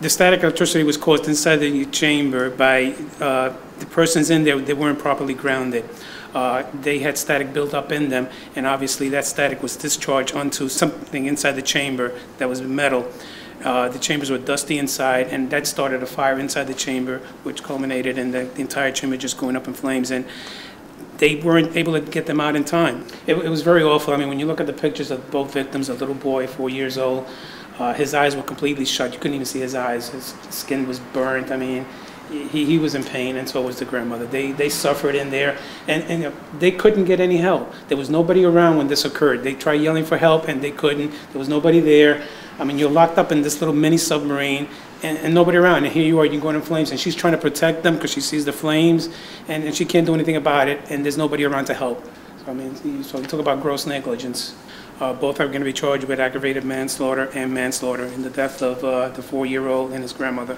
The static electricity was caused inside the chamber by uh, the persons in there, they weren't properly grounded. Uh, They had static built up in them, and obviously that static was discharged onto something inside the chamber that was metal. Uh, The chambers were dusty inside, and that started a fire inside the chamber, which culminated in the the entire chamber just going up in flames. And they weren't able to get them out in time. It, it was very awful. I mean, when you look at the pictures of both victims, a little boy, four years old, uh, his eyes were completely shut. You couldn't even see his eyes. His skin was burnt. I mean, he, he was in pain, and so was the grandmother. They, they suffered in there, and, and they couldn't get any help. There was nobody around when this occurred. They tried yelling for help, and they couldn't. There was nobody there. I mean, you're locked up in this little mini submarine, and, and nobody around. And here you are, you're going in flames, and she's trying to protect them because she sees the flames, and, and she can't do anything about it, and there's nobody around to help. So, I mean, so we talk about gross negligence. Uh, both are going to be charged with aggravated manslaughter and manslaughter in the death of uh, the four-year-old and his grandmother.